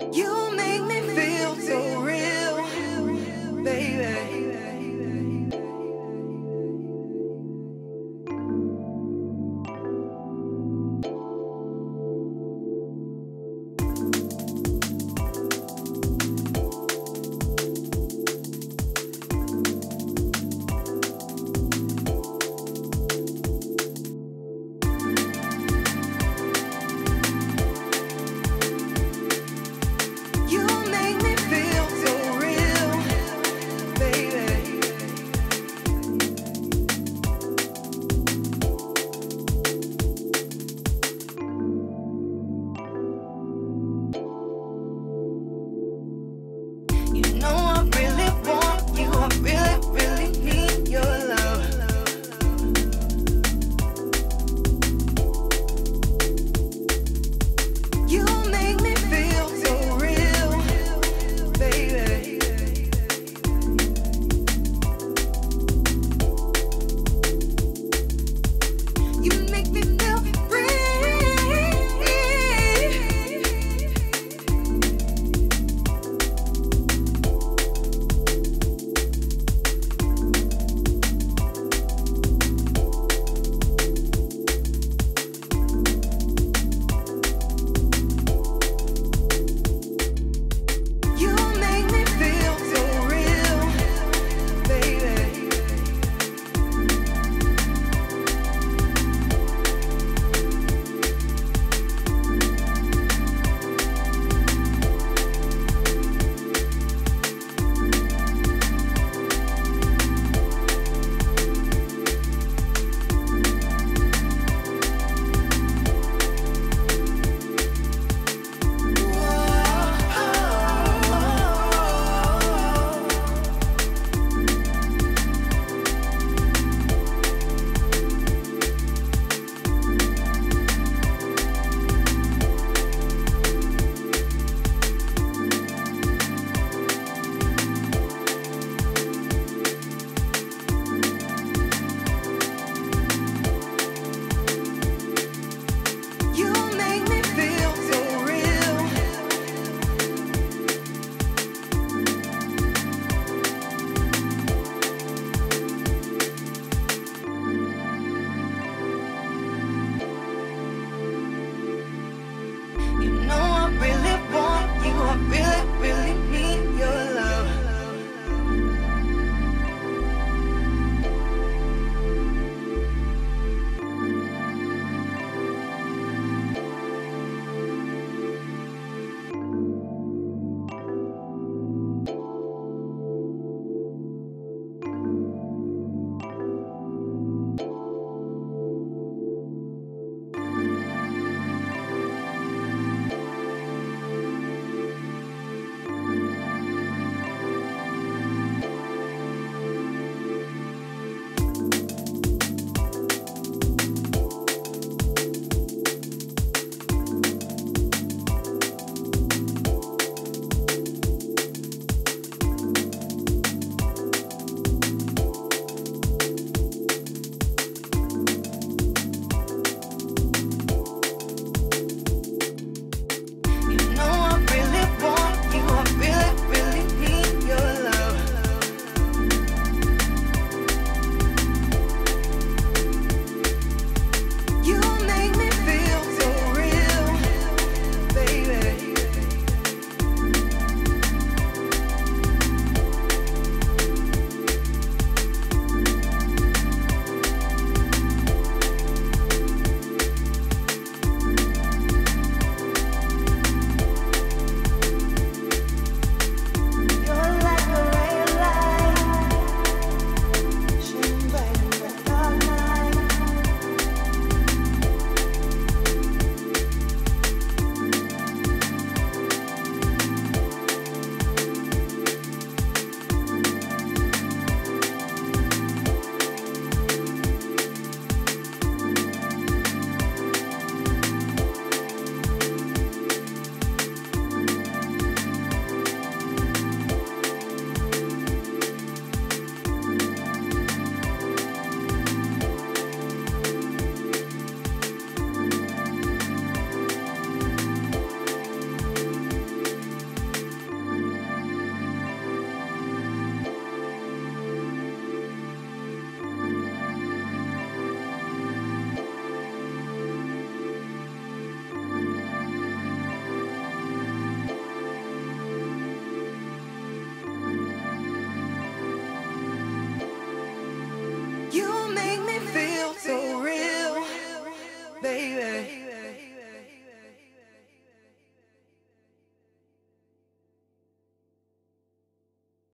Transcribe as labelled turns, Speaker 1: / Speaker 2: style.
Speaker 1: You